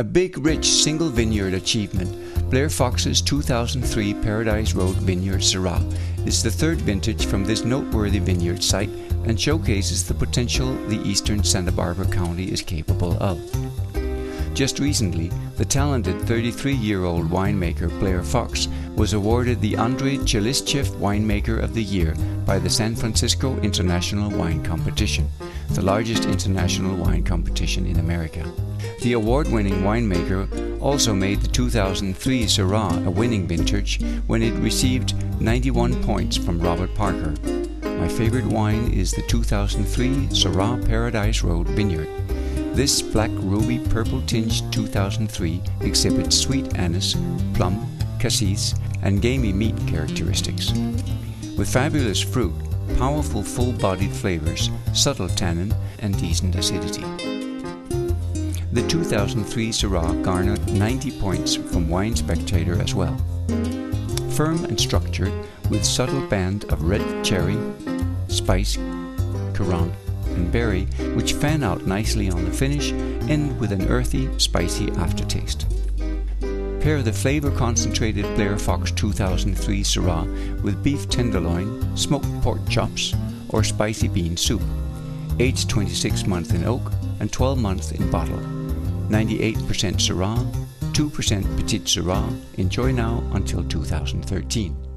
A big, rich single vineyard achievement, Blair Fox's 2003 Paradise Road Vineyard Syrah. Is the third vintage from this noteworthy vineyard site and showcases the potential the eastern Santa Barbara County is capable of. Just recently, the talented 33 year old winemaker Blair Fox was awarded the André Tchelistcheff Winemaker of the Year by the San Francisco International Wine Competition, the largest international wine competition in America. The award winning winemaker also made the 2003 Syrah a winning vintage when it received 91 points from Robert Parker. My favorite wine is the 2003 Syrah Paradise Road Vineyard. This black ruby purple tinged 2003 exhibits sweet anise, plum, cassis, and gamey meat characteristics. With fabulous fruit, powerful full bodied flavors, subtle tannin, and decent acidity. The 2003 Syrah garnered 90 points from Wine Spectator as well. Firm and structured, with subtle band of red cherry, spice, currant, and berry, which fan out nicely on the finish, end with an earthy, spicy aftertaste. Pair the flavor concentrated Blair Fox 2003 Syrah with beef tenderloin, smoked pork chops, or spicy bean soup. Aged 26 months in oak and 12 months in bottle. 98% Syrah, 2% Petit Syrah. Enjoy now until 2013.